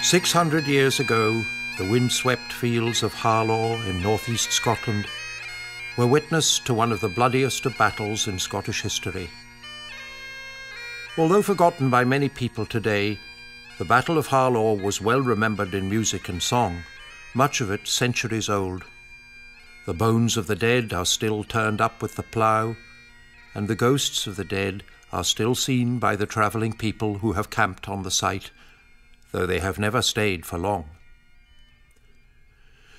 Six hundred years ago, the windswept fields of Harlaw in northeast Scotland were witness to one of the bloodiest of battles in Scottish history. Although forgotten by many people today, the Battle of Harlaw was well remembered in music and song, much of it centuries old. The bones of the dead are still turned up with the plough, and the ghosts of the dead are still seen by the travelling people who have camped on the site though they have never stayed for long.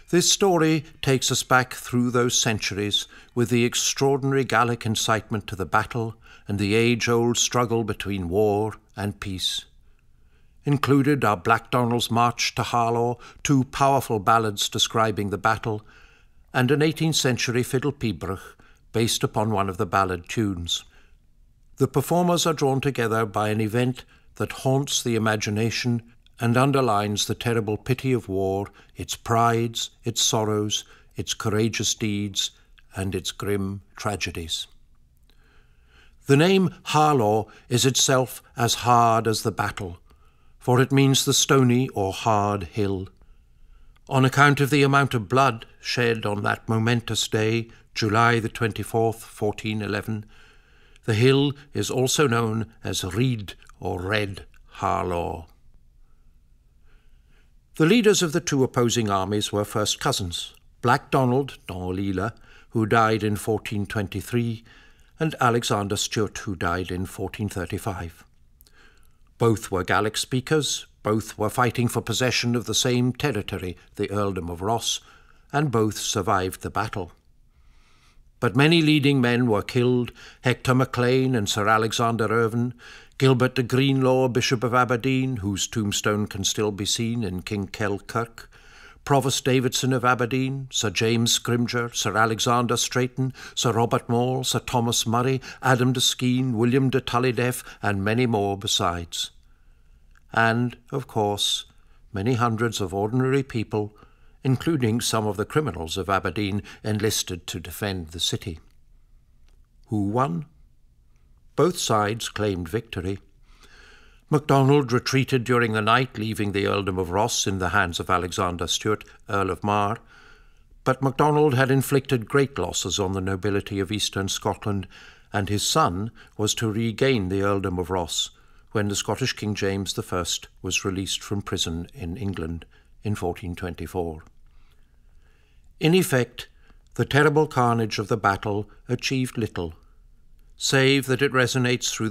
This story takes us back through those centuries with the extraordinary Gaelic incitement to the battle and the age old struggle between war and peace. Included are Black Donald's March to Harlaw, two powerful ballads describing the battle, and an 18th century fiddle pibroch based upon one of the ballad tunes. The performers are drawn together by an event that haunts the imagination and underlines the terrible pity of war, its prides, its sorrows, its courageous deeds, and its grim tragedies. The name Harlaw is itself as hard as the battle, for it means the stony or hard hill. On account of the amount of blood shed on that momentous day, July the 24th, 1411, the hill is also known as Reid or Red Harlaw. The leaders of the two opposing armies were first cousins, Black Donald, Don Lila, who died in 1423, and Alexander Stewart, who died in 1435. Both were Gaelic speakers, both were fighting for possession of the same territory, the Earldom of Ross, and both survived the battle. But many leading men were killed Hector MacLean and Sir Alexander Irvine, Gilbert de Greenlaw, Bishop of Aberdeen, whose tombstone can still be seen in Kinkell Kirk, Provost Davidson of Aberdeen, Sir James Scrymgeour, Sir Alexander Straiton, Sir Robert Maule, Sir Thomas Murray, Adam de Skene, William de Tullydef, and many more besides. And, of course, many hundreds of ordinary people, including some of the criminals of Aberdeen, enlisted to defend the city. Who won? Both sides claimed victory. MacDonald retreated during the night, leaving the earldom of Ross in the hands of Alexander Stewart, Earl of Mar. But MacDonald had inflicted great losses on the nobility of eastern Scotland, and his son was to regain the earldom of Ross when the Scottish King James I was released from prison in England in 1424. In effect, the terrible carnage of the battle achieved little save that it resonates through